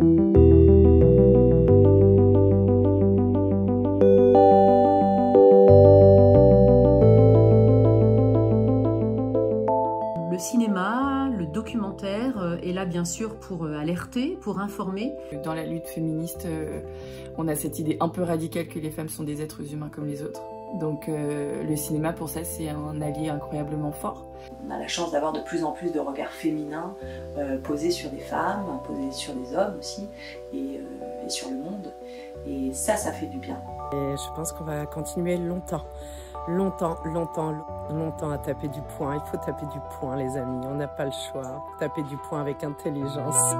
Le cinéma, documentaire est là bien sûr pour alerter, pour informer. Dans la lutte féministe, on a cette idée un peu radicale que les femmes sont des êtres humains comme les autres. Donc euh, le cinéma pour ça c'est un allié incroyablement fort. On a la chance d'avoir de plus en plus de regards féminins euh, posés sur des femmes, posés sur des hommes aussi et, euh, et, sur le monde. Et ça, ça fait du bien. Et je pense qu'on va continuer longtemps, longtemps, longtemps, longtemps à taper du poing. Il faut taper du poing les amis, on n'a pas le choix. Taper du poing avec intelligence.